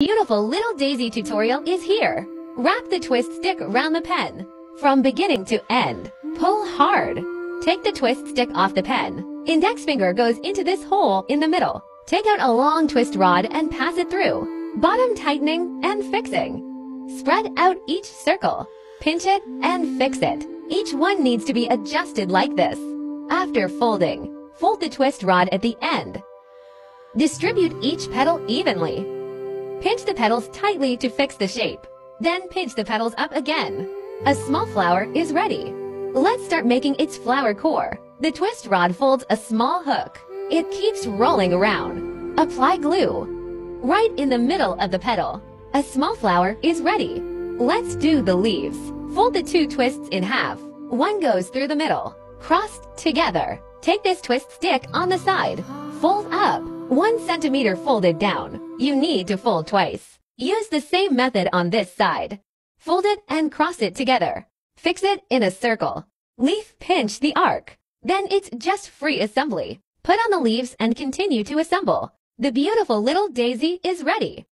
Beautiful little daisy tutorial is here. Wrap the twist stick around the pen. From beginning to end, pull hard. Take the twist stick off the pen. Index finger goes into this hole in the middle. Take out a long twist rod and pass it through. Bottom tightening and fixing. Spread out each circle. Pinch it and fix it. Each one needs to be adjusted like this. After folding, fold the twist rod at the end. Distribute each petal evenly. Pinch the petals tightly to fix the shape. Then pinch the petals up again. A small flower is ready. Let's start making its flower core. The twist rod folds a small hook. It keeps rolling around. Apply glue. Right in the middle of the petal, a small flower is ready. Let's do the leaves. Fold the two twists in half. One goes through the middle, crossed together. Take this twist stick on the side. Fold up. One centimeter folded down. You need to fold twice. Use the same method on this side. Fold it and cross it together. Fix it in a circle. Leaf pinch the arc. Then it's just free assembly. Put on the leaves and continue to assemble. The beautiful little daisy is ready.